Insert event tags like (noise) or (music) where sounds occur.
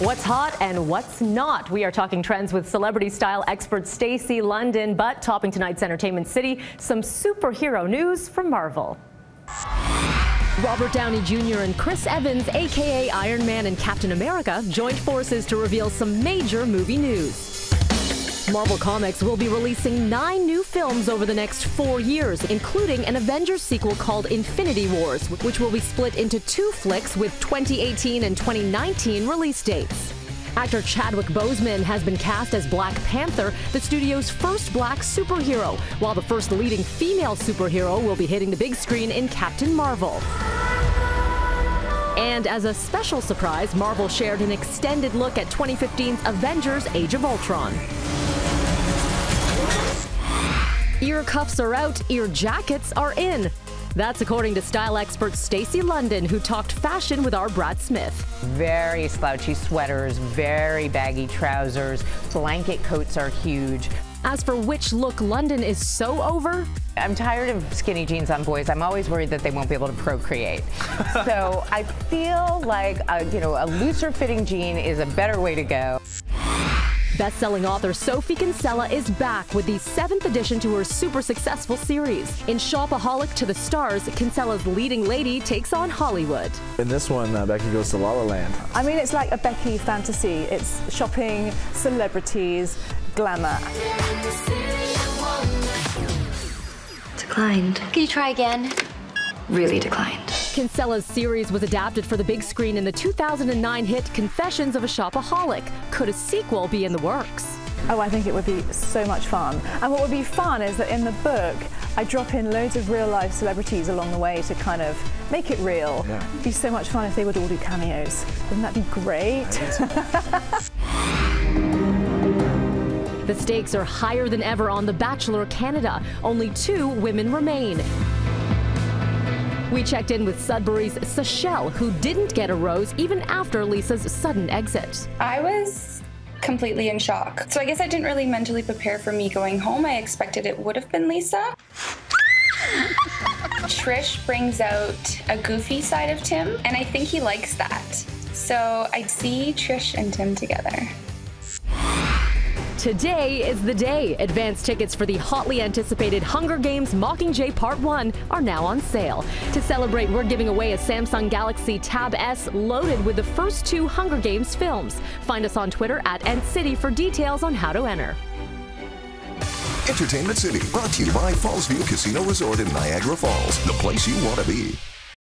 What's hot and what's not? We are talking trends with celebrity style expert Stacy London, but topping tonight's Entertainment City, some superhero news from Marvel. Robert Downey Jr. and Chris Evans, aka Iron Man and Captain America, joined forces to reveal some major movie news. Marvel Comics will be releasing nine new films over the next four years, including an Avengers sequel called Infinity Wars, which will be split into two flicks with 2018 and 2019 release dates. Actor Chadwick Boseman has been cast as Black Panther, the studio's first black superhero, while the first leading female superhero will be hitting the big screen in Captain Marvel. And as a special surprise, Marvel shared an extended look at 2015's Avengers Age of Ultron. Ear cuffs are out, ear jackets are in. That's according to style expert Stacy London, who talked fashion with our Brad Smith. Very slouchy sweaters, very baggy trousers, blanket coats are huge. As for which look London is so over, I'm tired of skinny jeans on boys. I'm always worried that they won't be able to procreate. (laughs) so I feel like a, you know a looser fitting jean is a better way to go. Best-selling author Sophie Kinsella is back with the seventh edition to her super successful series. In Shopaholic to the Stars, Kinsella's leading lady takes on Hollywood. In this one, uh, Becky goes to La La Land. I mean, it's like a Becky fantasy. It's shopping, celebrities, glamour. Declined. Can you try again? Really declined. Kinsella's series was adapted for the big screen in the 2009 hit Confessions of a Shopaholic. Could a sequel be in the works? Oh, I think it would be so much fun. And what would be fun is that in the book, I drop in loads of real life celebrities along the way to kind of make it real. Yeah. It'd be so much fun if they would all do cameos. Wouldn't that be great? (laughs) the stakes are higher than ever on The Bachelor Canada. Only two women remain. We checked in with Sudbury's Sashelle, who didn't get a rose even after Lisa's sudden exit. I was completely in shock. So I guess I didn't really mentally prepare for me going home. I expected it would have been Lisa. (laughs) Trish brings out a goofy side of Tim, and I think he likes that. So I'd see Trish and Tim together. Today is the day. Advance tickets for the hotly anticipated Hunger Games Mockingjay Part 1 are now on sale. To celebrate, we're giving away a Samsung Galaxy Tab S loaded with the first two Hunger Games films. Find us on Twitter at EntCity for details on how to enter. Entertainment City, brought to you by Fallsview Casino Resort in Niagara Falls, the place you want to be.